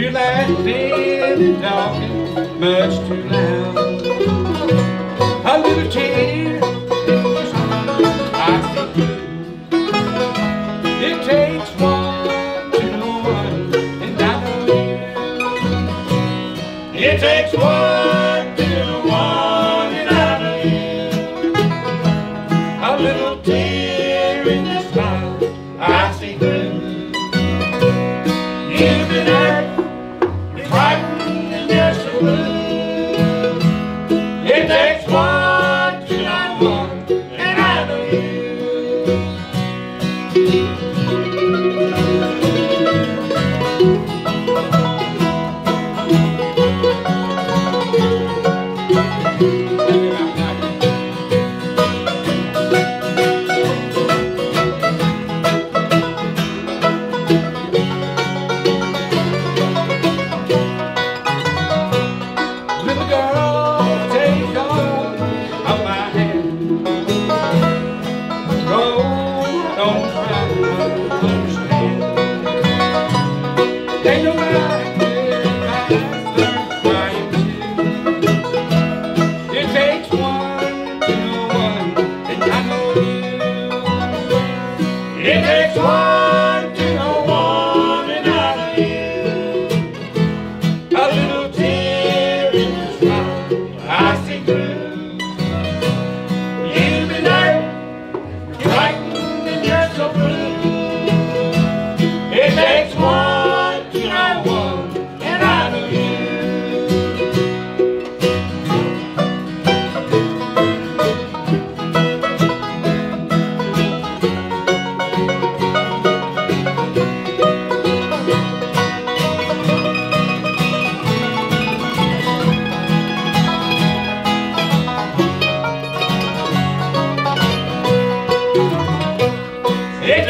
been talking much too loud. A little tear, I see blue. It takes one to know one, and I know you. It takes one and It takes one to know one, and I know. A little tear in your smile, I see through. You've been you're frightened, and you're so blue.